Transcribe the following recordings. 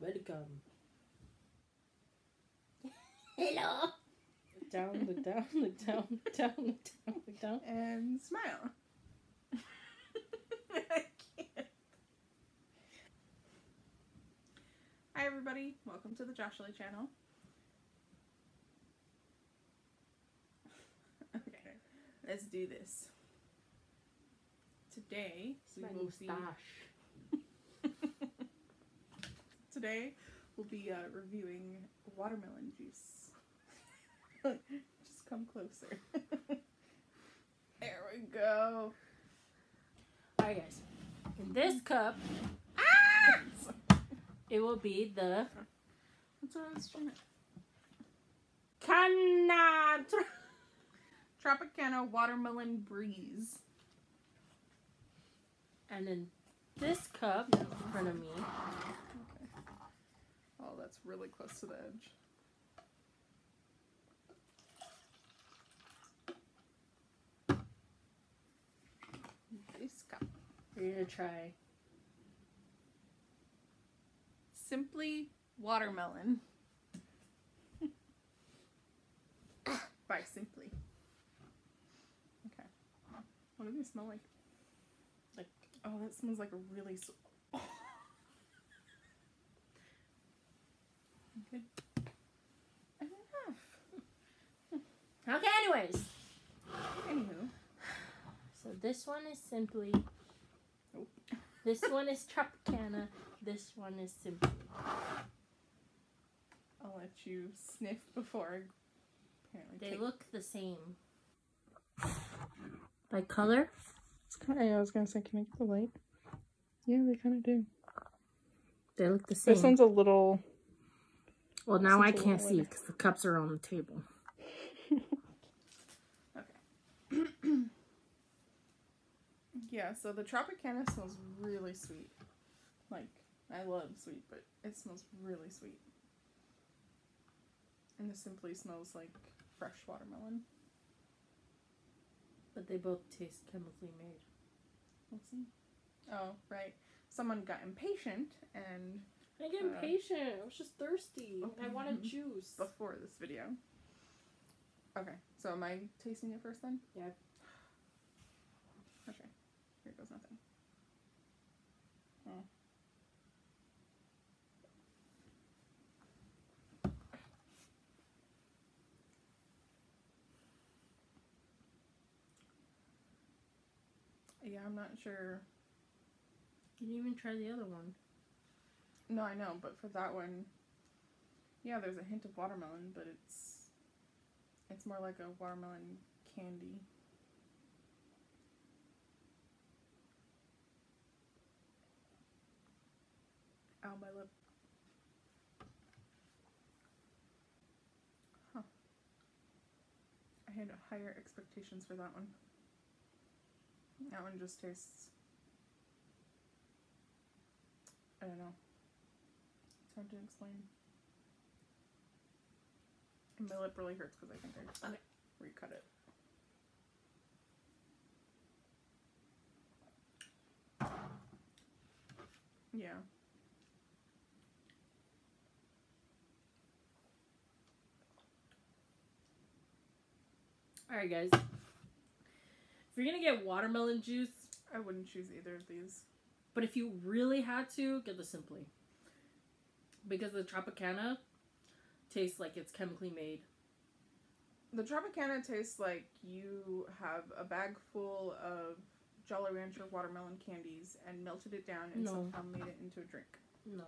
Welcome. Hello. Down, the down, the down, the down, the down, the down. And smile. I can't. Hi everybody, welcome to the Joshleigh channel. Okay, let's do this. Today we My will be moustache. Today we'll be uh, reviewing watermelon juice. Just come closer. there we go. Alright, guys. In this cup, Ah! it will be the What's what I was trying to... Canna. Tropicana Watermelon Breeze. And in this cup in front of me, that's really close to the edge. This cup. we're gonna try Simply Watermelon. By Simply. Okay. What do they smell like? Like- Oh, that smells like a really. S okay. Enough. Okay, anyways. Anywho. So this one is simply. Nope. This one is Tropicana. This one is simply. I'll let you sniff before apparently They take- look the same. By color? It's kind of, I was gonna say, can I get the light? Yeah, they kind of do. They look the same. This one's a little. Well, now I this one's a can't see because the cups are on the table. Yeah, so the Tropicana smells really sweet. Like, I love sweet, but it smells really sweet. And the Simply smells like fresh watermelon. But they both taste chemically made. We'll see. Oh, right. Someone got impatient and I get Uh, impatient. I was just thirsty. Oh, I wanted juice. before this video. Okay, so am I tasting it first then? Yeah. Okay, here goes nothing. Oh. Yeah, I'm not sure. You didn't even try the other one. No, I know, but for that one, yeah, there's a hint of watermelon, but it's it's more like a watermelon candy. Ow, my lip. Huh. I had higher expectations for that one. That one just tastes. I don't know. Hard to explain. And my lip really hurts because I think I recut it. Yeah. Alright, guys. If you're gonna get watermelon juice, I wouldn't choose either of these. but if you really had to, get the Simply. Because the Tropicana tastes like it's chemically made. The Tropicana tastes like you have a bag full of Jolly Rancher watermelon candies and melted it down and No. somehow made it into a drink. No.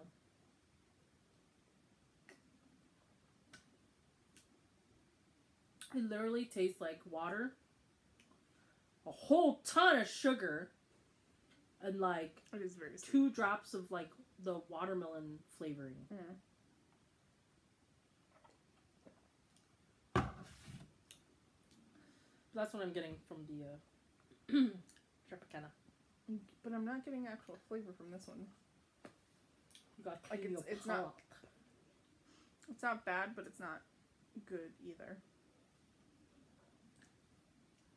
It literally tastes like water, a whole ton of sugar, and like It is very sweet. two drops of like the watermelon flavoring. Mm. That's what I'm getting from the uh, Tropicana. But I'm not getting actual flavor from this one. You got Like, it's- it's not- It's not bad, but it's not good either.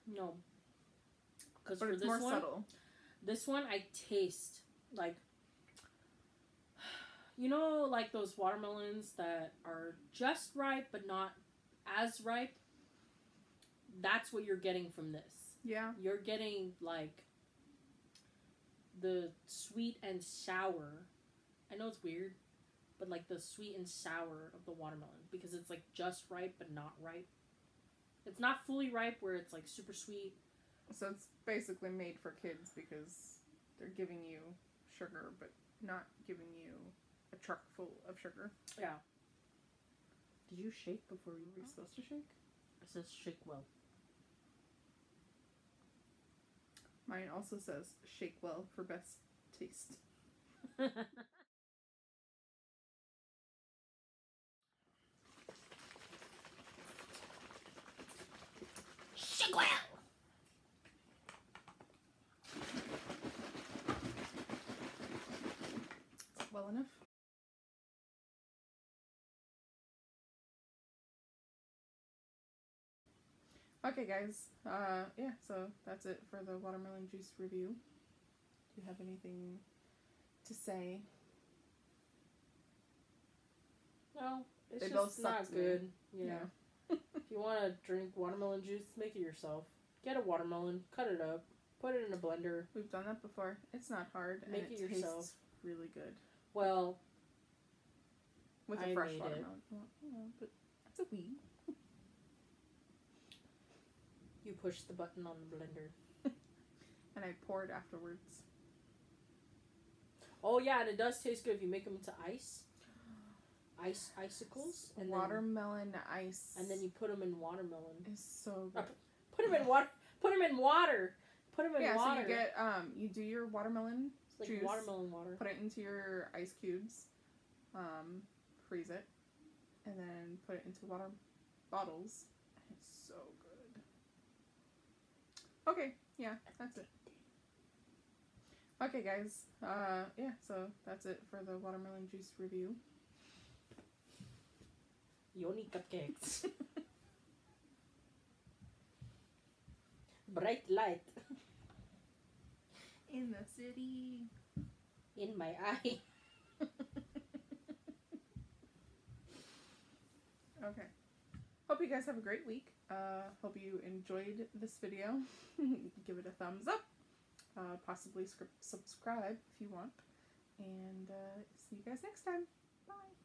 No. Because for it's this more one, subtle. This one I taste like You know, like those watermelons that are just ripe but not as ripe? That's what you're getting from this. Yeah. You're getting like the sweet and sour. I know it's weird, but like the sweet and sour of the watermelon because it's like just ripe but not ripe. It's not fully ripe where it's like super sweet. So it's basically made for kids because they're giving you sugar but not giving you a truck full of sugar. Yeah. Did you shake before you were we supposed to shake? It says shake well. Mine also says shake well for best taste. shake well. Well enough. Okay, guys. Uh, yeah. So that's it for the watermelon juice review. Do you have anything to say? No, it's They just both suck not to me. good. Yeah. if you want to drink watermelon juice, make it yourself. Get a watermelon, cut it up, put it in a blender. We've done that before. It's not hard. Make and it it, yourself. tastes really good Well, with a I fresh watermelon. Well, you know, but it's a weed. you push the button on the blender. And I pour it afterwards. Oh yeah, and it does taste good if you make them into ice. Ice icicles and then watermelon ice. and then you put them in watermelon. is so good. Put them in water. Put them in water. Put them in yeah, water. so you get um, you do your watermelon, it's like juice. watermelon water. put it into your ice cubes, um, freeze it, and then put it into water bottles. It's so good. Okay, yeah, that's it. Okay, guys. Uh, yeah, so that's it for the watermelon juice review. Yoni cupcakes. Bright light In the city. in my eye. Okay. Hope you guys have a great week. Uh, hope you enjoyed this video. Give it a thumbs up. Uh, possibly subscribe if you want. And uh, see you guys next time. Bye.